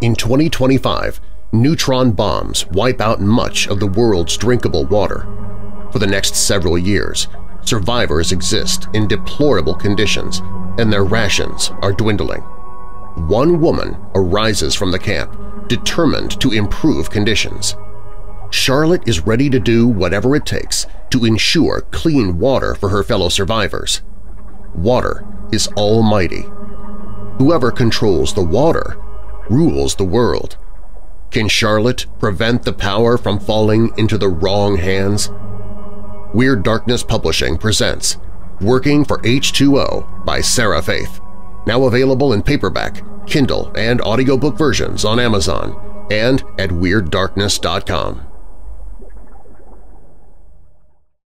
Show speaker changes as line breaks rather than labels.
In 2025, neutron bombs wipe out much of the world's drinkable water. For the next several years, survivors exist in deplorable conditions and their rations are dwindling. One woman arises from the camp, determined to improve conditions. Charlotte is ready to do whatever it takes to ensure clean water for her fellow survivors. Water is almighty. Whoever controls the water rules the world. Can Charlotte prevent the power from falling into the wrong hands? Weird Darkness Publishing presents Working for H2O by Sarah Faith, now available in paperback, Kindle, and audiobook versions on Amazon and at WeirdDarkness.com.